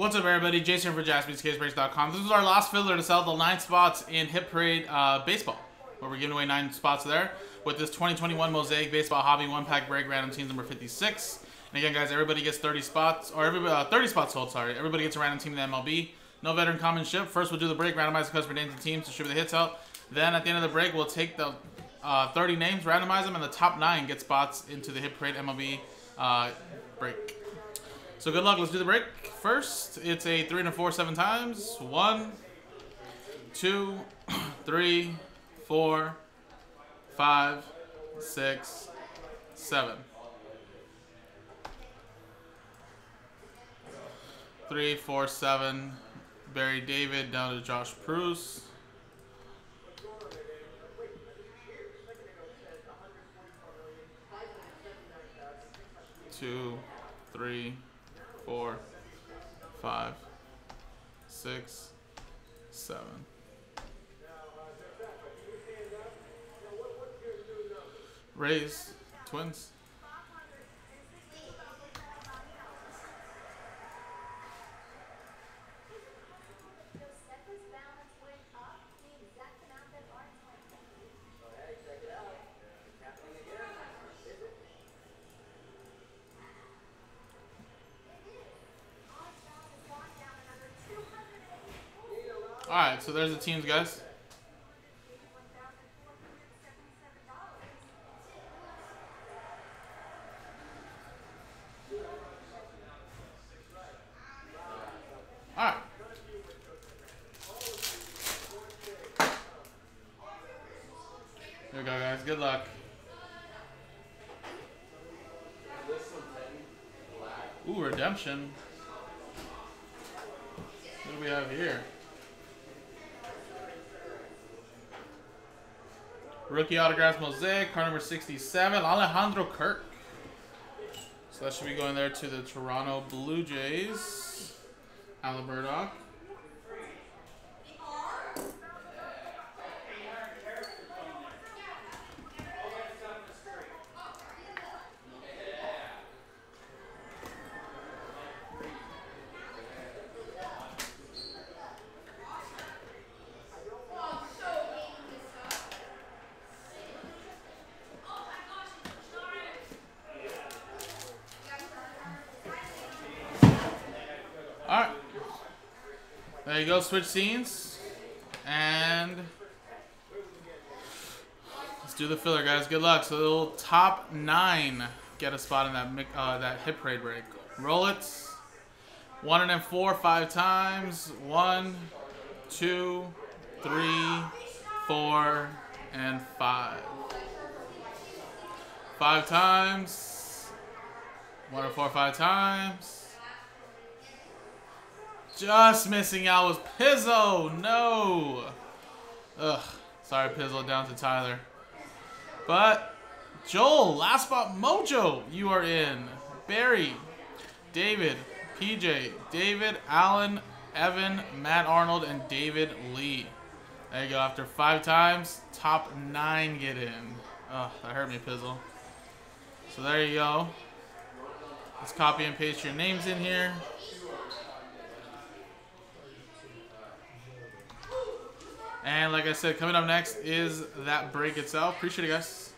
What's up, everybody? Jason for JaspysCaseBreaks.com. This is our last filler to sell the nine spots in Hit Parade uh, Baseball, where we're giving away nine spots there with this 2021 Mosaic Baseball Hobby One Pack Break Random Teams number 56. And again, guys, everybody gets 30 spots, or everybody, uh, 30 spots sold, sorry. Everybody gets a random team in the MLB. No veteran common ship. First, we'll do the break, randomize the customer names and teams, to distribute the hits out. Then, at the end of the break, we'll take the uh, 30 names, randomize them, and the top nine get spots into the Hit Parade MLB uh, break. So good luck. Let's do the break. First, it's a three and a four seven times. One, two, three, four, five, six, seven. Three, four, seven. Barry David down to Josh Bruce. Two, three, four, five, six, seven. Rays, twins. Alright, so there's the teams, guys. Alright. We go, guys. Good luck. Ooh, redemption. What do we have here? Rookie autographs mosaic, card number 67, Alejandro Kirk. So that should be going there to the Toronto Blue Jays. Murdoch. You go, switch scenes. And let's do the filler, guys. Good luck. So the top nine get a spot in that uh, that hit parade break. Roll it. One and then four, five times. One, two, three, four, and five. Five times. One and four, five times. Just missing out was Pizzo. No. Ugh. Sorry, Pizzo. Down to Tyler. But Joel, last spot Mojo, you are in. Barry, David, PJ, David, Allen, Evan, Matt Arnold, and David Lee. There you go. After five times, top nine get in. Oh, that hurt me, Pizzle. So there you go. Let's copy and paste your names in here. And like I said, coming up next is that break itself. Appreciate it, guys.